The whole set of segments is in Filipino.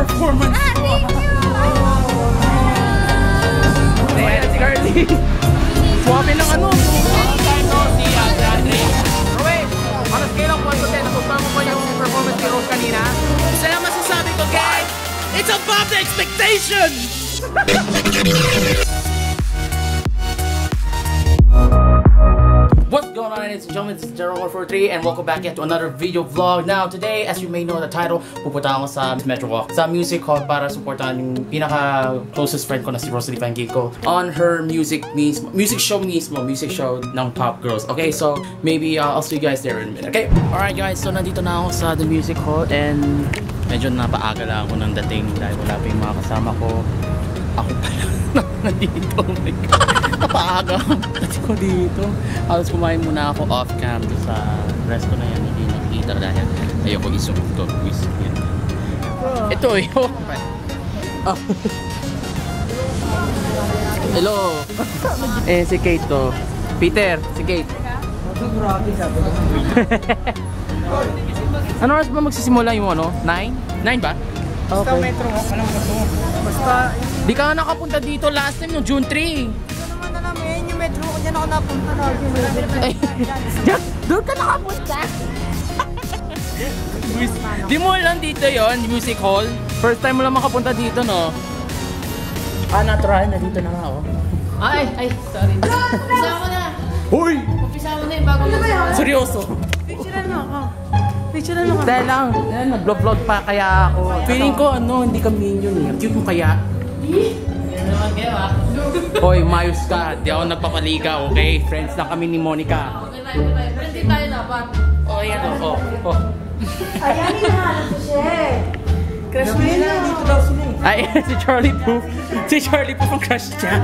performance ko. Ayan, si Carly. Swabe ng ano. Time no si Ate Andre. Roy, on a scale of 1 to 10, nagustuhan mo ba yung performance ni Rose kanina? Isa lang masasabi ko, guys. It's above the expectation! On ladies and gentlemen, this is Jerome143 and welcome back yet to another video vlog. Now today, as you may know the title, pupunta ako sa Metro Walk sa music hall para supportahan yung pinaka closest friend ko na si Rosalie Pangico on her music mismo, music show mismo, music show ng Top Girls. Okay, so maybe uh, I'll see you guys there in a minute. Okay? Alright guys, so nandito na ako sa the music hall and medyo napaaga lang ako ng dating dahil wala pa yung mga kasama ko. Ako pala nandito. Oh my God. Napaaga. Kasi ko dito. Halos kumain muna ako off-cam sa resto na yan. Hindi nakikita dahil ayoko isunog to. Wish. Yan. Ito eh. Oh. Hello. eh, si Kate to. Peter, si Kate. ano oras ba magsisimula yung ano? 9? 9 ba? Basta metro walk, alam ko to. Basta, Di ka nga nakapunta dito last time no June 3. Naman alam eh, yung metro ko dyan ako napunta na. Diyan, doon ka nakapunta. Di mo lang dito yon music hall. First time mo lang makapunta dito, no? Ah, natural na dito na nga, oh. Ay, ay, sorry. Umpisa mo na. Hoy! Umpisa mo na yung bago mo. Seryoso. Picture mo ako. Picture mo ako. Dahil lang, nag-vlog pa kaya ako. Feeling ko, ano, hindi ka minion eh. Cute mo kaya. Yan naman kayo ah. Hoy, mayos ka. Di ako nagpapaliga, okay? Friends lang kami ni Monica. Okay okay tayo. Friendly tayo dapat. Oh, yan, oh. oh, oh. Ayan, hinahanap ko siya eh. crush mo nila, dito daw sila eh. Ay, si Charlie Pooh. Si Charlie Pooh ang crush niya.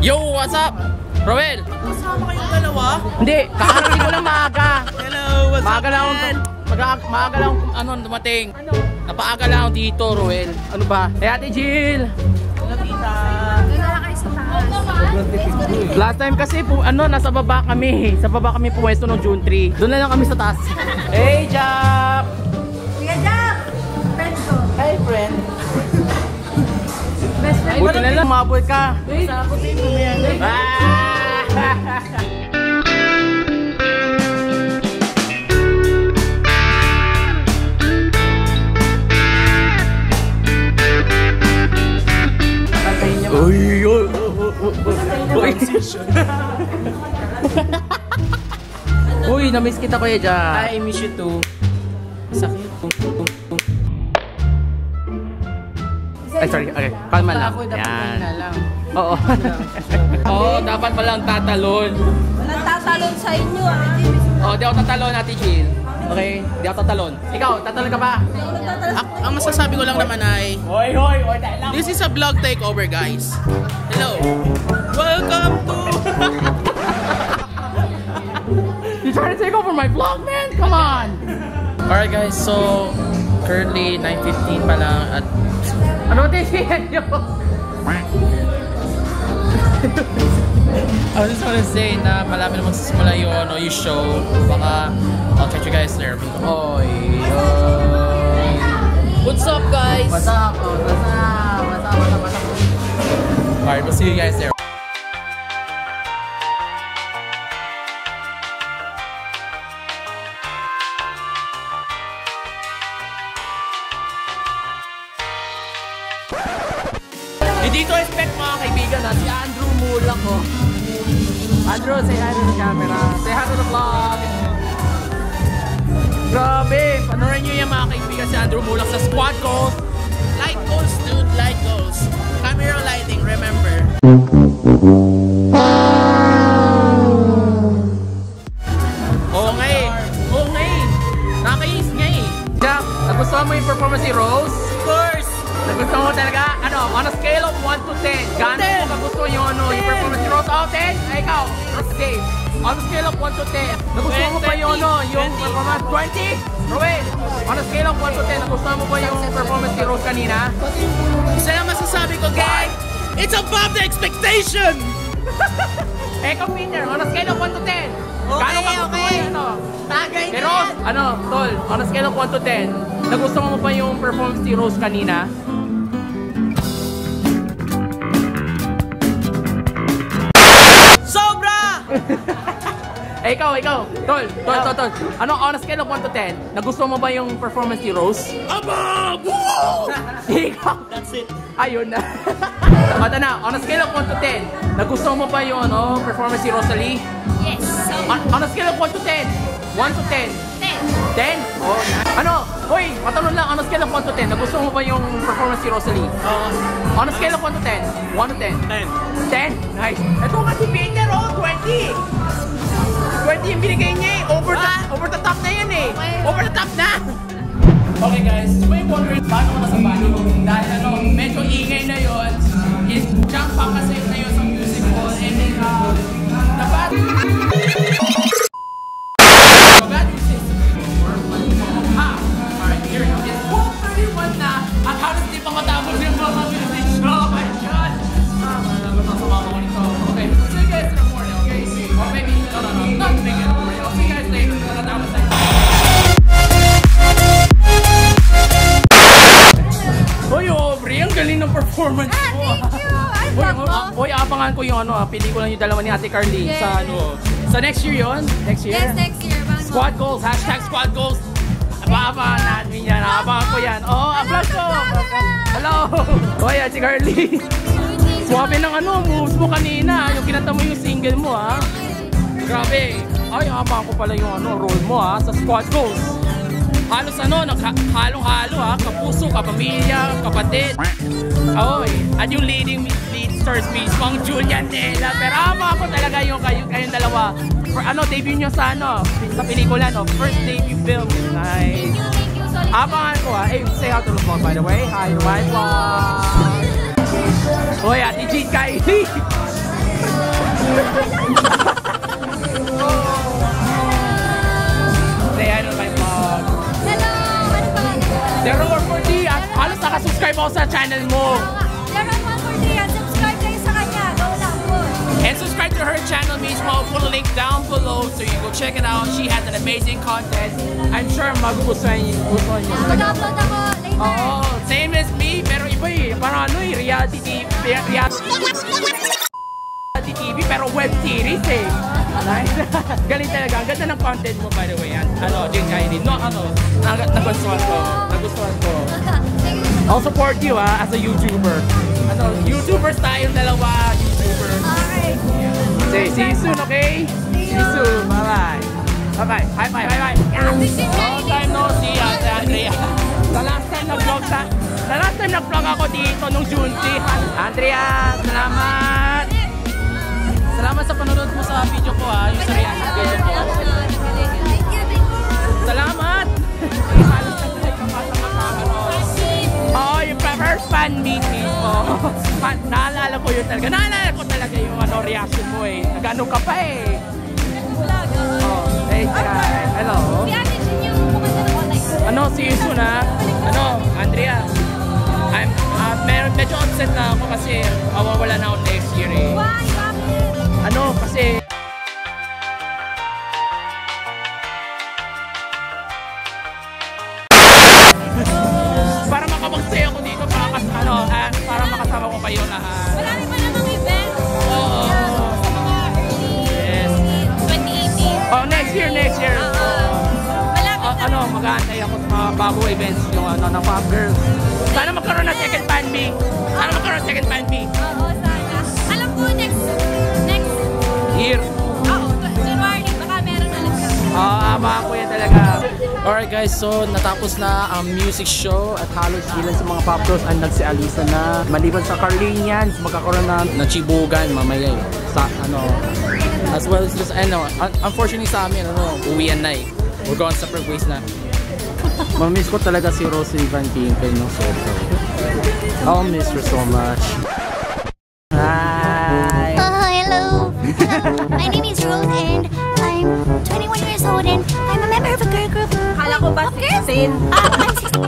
Yo, what's up? Roel! Kasama kayong dalawa? Hindi, kakarating ko lang maaga. Hello, what's Maaga up, lang ako, man? maaga, maaga lang ano, dumating. Napaaga lang dito, Roel. Ano ba? Hey, Ate Jill! Last time kasi, pu- ano, nasa baba kami. Sa baba kami puwesto noong June 3. Doon na lang kami sa taas. Hey, Jap! Kuya Jack! Friend ko. Hey, friend. Best friend. Buti na lang, umabot ka. Sakutin mo na yan. Ah! uy. Uy, na-miss kita kuya dyan. I miss you too. Sakit. Ay, sorry. Okay, kalma lang. Ako, dapat Yan. na lang. Oo. Oo, dapat palang tatalon. Walang tatalon sa inyo ah. Oh, di ako tatalon, Ate Jill. Okay, di ako tatalon. Ikaw, tatalon ka ba? Ak- ang masasabi ko lang naman ay, Hoy, hoy, hoy, this is a vlog takeover, guys. Hello. Welcome to... You trying to take over my vlog, man? Come on! Alright guys, so currently 9.15 pa lang at ano tinitingnan nyo? I just wanna say na malapit na magsisimula yung, ano, yung show. Baka I'll catch you guys there. Oy, oy. What's up, guys? What's up? What's up? What's up? What's up? What's up? Alright, we'll see you guys there. Hindi ko expect mga kaibigan na si Andrew Mulak ko. Andrew, say hi to the camera. Say hi to the vlog. Grabe! Panorin nyo yung mga kaibigan si Andrew Mulak sa squad goals. Light goals, dude. Light goals. Camera lighting, nagustuhan mo ba yung, ano, yung 20. performance? 20? Ruel, on a scale of 1 to 10, nagustuhan mo ba yung performance ni Rose kanina? Isa lang masasabi ko, guys. It's above the expectation. Ikaw, Peter, on a scale of 1 to 10, gaano Okay, okay. ano? Tagay Eh, Rose, ano, tol, on a scale of 1 to 10, Nagustuhan mo ba yung performance ni Rose kanina? Sobra! Eh, ikaw, ikaw. Tol, tol, tol, tol. Ano, on a scale of 1 to 10, nagustuhan mo ba yung performance ni Rose? Above! Woo! Ikaw. That's it. Ayun na. Ito na, on a scale of 1 to 10, nagustuhan mo ba yung ano, performance ni Rosalie? Yes. On, on a scale of 1 to 10, 1 to 10, 10? Oh, na- ano? Hoy, matanong lang, on a scale of 1 to 10, nagustuhan mo ba yung performance ni Rosalie? Uh, On a scale of 1 to 10, 1 to 10. 10. 10? Nice. Ito nga si Peter, oh, 20. 20 yung binigay niya eh. Over the, over the top na yan eh. Over the top na. Okay guys, may wondering paano ko nasabali mo? Dahil ano, medyo ingay na ko yung ano, ah, pelikula yung dalawa ni Ate Carly Yes. sa ano. Sa next year yon, Next year? Yes, next year. Bang Squad goals, hashtag squad goals. Abangan natin yan, abangan ko yan. Oo, oh, applause ko. Hello. Hoy, Ate Carly. Swabe ng ano, moves mo kanina. Yung kinanta mo yung single mo, ha. Grabe. Ay, abangan ko pala yung ano, role mo, ha, sa squad goals. Halos ano, halong-halo ha, kapuso, kapamilya, kapatid. Oy, at yung leading stars mismo, ang Julian Nela. Pero ama ko talaga yung kayo, kayong dalawa. For, ano, debut nyo sa ano, sa pelikula, no? First debut film. Nice. Thank you, thank you. Sorry. Abangan ko ha. Hey, say how to the vlog by the way. Hi, my vlog. Hoy, Ate Jean Kylie. say hi to my vlog. Hello. Ano pa? Zero or 40, at halos nakasubscribe ako sa channel mo. Her channel mismo. I'll put a link down below so you go check it out. She has an amazing content. I'm sure magugustuhan niyo. Gustuhan niyo talaga. Mag-upload ako later. Oo, same as me, pero iba eh. Parang ano eh, reality TV. Reality TV, pero web series eh. Nice. Galing talaga. Ang ganda ng content mo, by the way. Yan. Ano, Jane Kylie. No, ano, nag- nagustuhan ko. Nagustuhan ko. I'll support you ah, as a YouTuber. Ano, YouTubers tayong dalawa. YouTuber. Alright. Say, see you soon, okay? See you soon. Bye-bye. Bye-bye. Bye-bye. Bye-bye. Long time no see, Ate Andrea. The last time nag-vlog sa... The last time nag-vlog ako dito nung June 3. Andrea, salamat! Salamat sa panonood mo sa video ko ha, yung sa reaction video ko. You. Salamat! fan meet mismo. Fan, naalala ko yun talaga. Naalala ko talaga yung ano, reaction mo eh. Nagano ka pa eh. Oh, hey, guys. Hello. Si Ate Jean yung kumanta ng online. Ano, you soon ha. Ano, Andrea. I'm, uh, mer- medyo upset na ako kasi mawawala na ako next year eh. Why? Bakit? Ano, kasi lahat. Marami pa namang event. Oo. Yes. 2018. Oh, next year, next year. Ah, na. ano, mag-aantay ako sa mga bago events yung ano, ng Pop Girls. Sana magkaroon ng second fan meet. Sana magkaroon ng second fan meet. Alright guys, so natapos na ang music show at halos ilan sa mga pop girls ang nagsialisa na. Maliban sa Carlinians, magkakaroon na ng chibugan mamaya eh. Sa ano, as well as just ano, un- unfortunately sa amin, ano, uwian na eh. We're going separate ways na. Mamiss ko talaga si Rosie Van Ginkel no sobra. I'll miss her so much. Hi! Uh, hello. My name is Rose and ba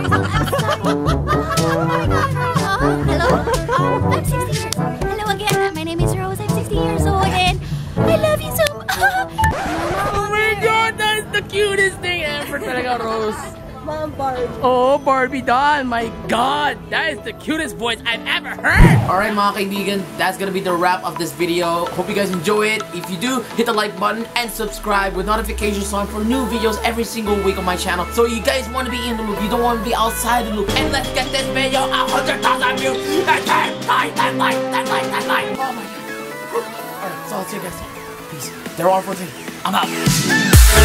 Barbie. Oh, Barbie doll. My God, that is the cutest voice I've ever heard. Alright mga kaibigan, that's gonna be the wrap of this video. Hope you guys enjoy it. If you do, hit the like button and subscribe with notifications on for new videos every single week on my channel. So you guys want to be in the loop, you don't want to be outside the loop. And let's get this video a hundred thousand views. And 10 like, 10 like, 10 like, 10 like. Oh my god. Alright, so I'll see you guys. Peace. They're all for three. I'm out.